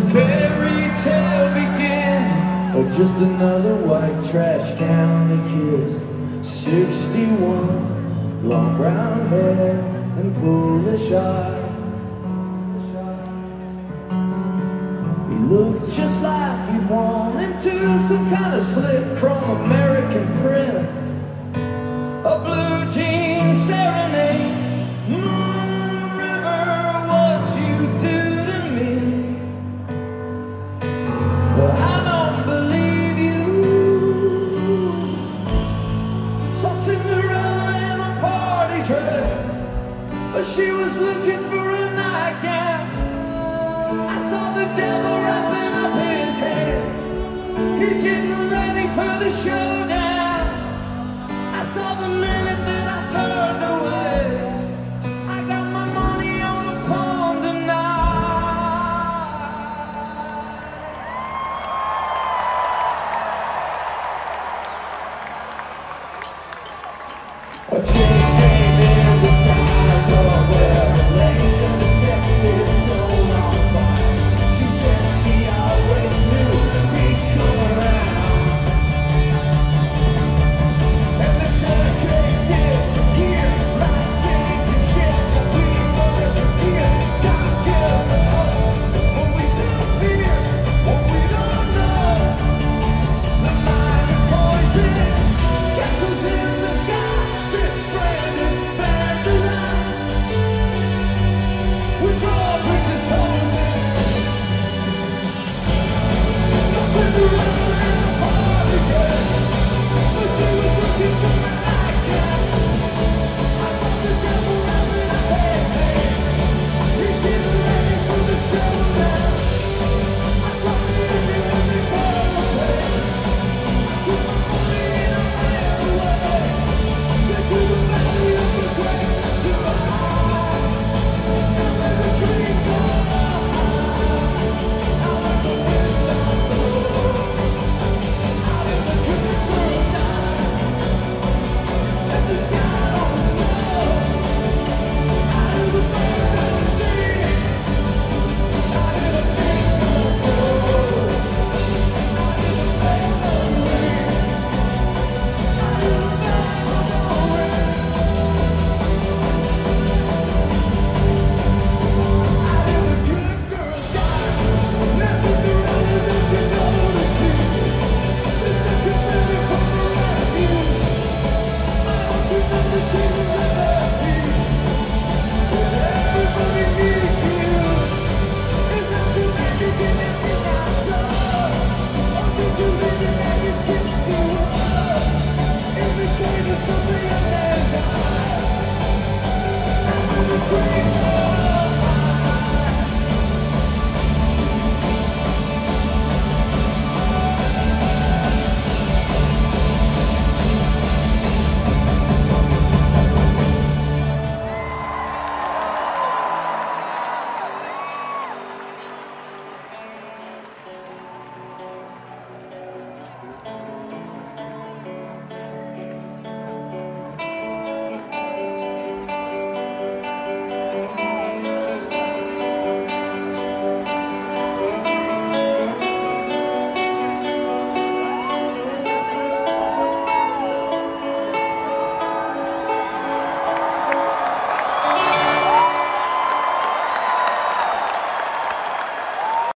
fairy tale begin. Or just another white trash county kiss. 61, long brown hair and foolish eyes. He looked just like you'd want him to Some kind of slip from American Prince. A blue jean serenade. Mm. She was looking for a nightgown. I saw the devil wrapping up his head. He's getting ready for the showdown. I saw the minute that I turned away.